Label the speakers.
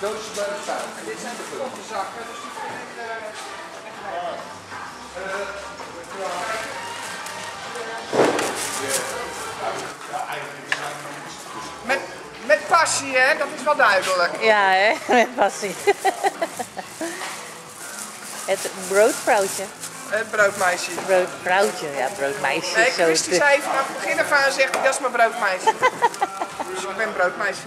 Speaker 1: Doosjes bij de tuin.
Speaker 2: Dit zijn de kofferzakken, dus die kunnen in de... Met, met passie, hè? Dat is wel duidelijk.
Speaker 3: Ja, hè? Met passie. Het broodvrouwtje.
Speaker 2: Het broodmeisje.
Speaker 3: Broodvrouwtje, ja, broodmeisje.
Speaker 2: Nee,
Speaker 3: zo
Speaker 2: Christy zei vanaf het begin af aan, zegt dat is mijn broodmeisje. dus ik ben broodmeisje.